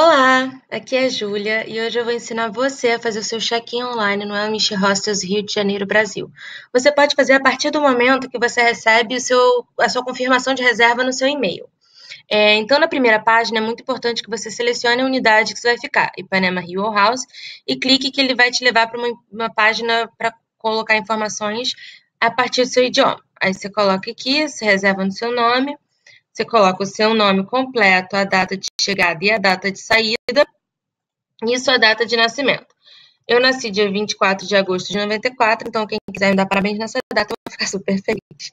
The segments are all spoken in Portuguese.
Olá, aqui é a Júlia e hoje eu vou ensinar você a fazer o seu check-in online no Amish Hostels Rio de Janeiro, Brasil. Você pode fazer a partir do momento que você recebe seu, a sua confirmação de reserva no seu e-mail. É, então, na primeira página, é muito importante que você selecione a unidade que você vai ficar, Ipanema Rio ou House, e clique que ele vai te levar para uma, uma página para colocar informações a partir do seu idioma. Aí você coloca aqui, você reserva no seu nome, você coloca o seu nome completo, a data de chegada e a data de saída, e sua data de nascimento. Eu nasci dia 24 de agosto de 94, então quem quiser me dar parabéns nessa data, eu vou ficar super feliz.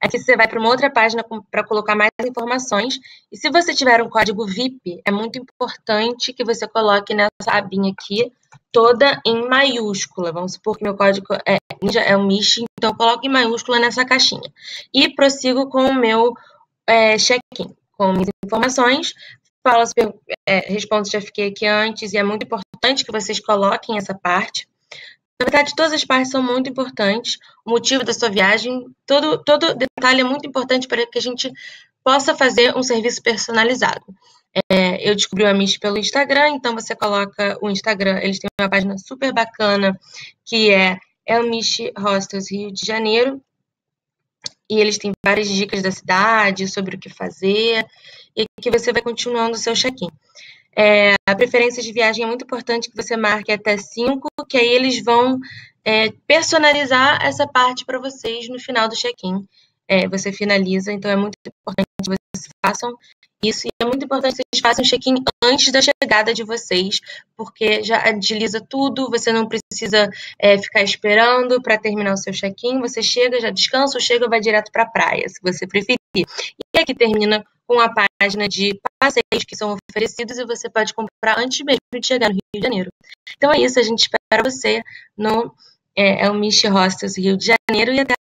Aqui você vai para uma outra página para colocar mais informações. E se você tiver um código VIP, é muito importante que você coloque nessa abinha aqui, toda em maiúscula. Vamos supor que meu código é, é um MISH, então coloco em maiúscula nessa caixinha. E prossigo com o meu é, check-in com minhas informações, falo é, respondo já fiquei aqui antes e é muito importante que vocês coloquem essa parte. Na verdade, todas as partes são muito importantes. O motivo da sua viagem, todo, todo detalhe é muito importante para que a gente possa fazer um serviço personalizado. É, eu descobri o Amish pelo Instagram, então você coloca o Instagram, eles têm uma página super bacana que é Elmish Hostels Rio de Janeiro e eles têm várias dicas da cidade sobre o que fazer e que você vai continuando o seu check-in. É, a preferência de viagem é muito importante que você marque até cinco, que aí eles vão é, personalizar essa parte para vocês no final do check-in. É, você finaliza, então é muito importante que vocês façam isso. E é muito importante que vocês façam o check-in antes da chegada de vocês, porque já agiliza tudo, você não precisa é, ficar esperando para terminar o seu check-in. Você chega, já descansa, ou chega vai direto para a praia, se você preferir. E aqui termina com a página de passeios que são oferecidos e você pode comprar antes mesmo de chegar no Rio de Janeiro. Então é isso, a gente espera você no é, é o Mish Hostels Rio de Janeiro e até